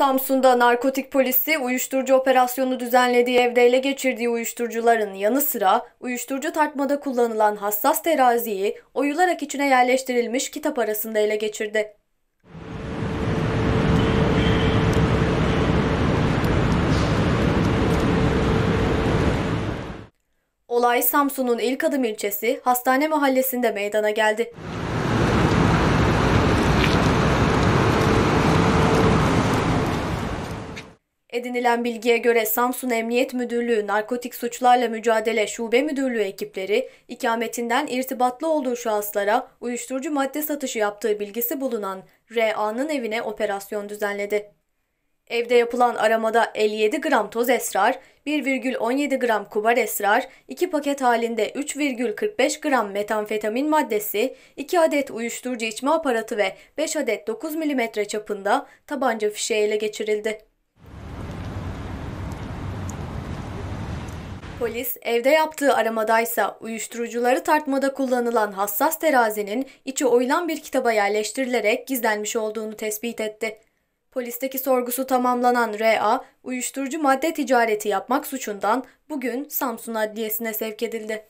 Samsun'da narkotik polisi uyuşturucu operasyonu düzenlediği evde ele geçirdiği uyuşturucuların yanı sıra uyuşturucu tartmada kullanılan hassas teraziyi oyularak içine yerleştirilmiş kitap arasında ele geçirdi. Olay Samsun'un ilk adım ilçesi Hastane Mahallesi'nde meydana geldi. Edinilen bilgiye göre Samsun Emniyet Müdürlüğü Narkotik Suçlarla Mücadele Şube Müdürlüğü ekipleri ikametinden irtibatlı olduğu şahıslara uyuşturucu madde satışı yaptığı bilgisi bulunan R.A.'nın evine operasyon düzenledi. Evde yapılan aramada 57 gram toz esrar, 1,17 gram kubar esrar, 2 paket halinde 3,45 gram metamfetamin maddesi, 2 adet uyuşturucu içme aparatı ve 5 adet 9 mm çapında tabanca fişeği ele geçirildi. Polis evde yaptığı aramadaysa uyuşturucuları tartmada kullanılan hassas terazinin içi oyulan bir kitaba yerleştirilerek gizlenmiş olduğunu tespit etti. Polisteki sorgusu tamamlanan R.A. uyuşturucu madde ticareti yapmak suçundan bugün Samsun Adliyesi'ne sevk edildi.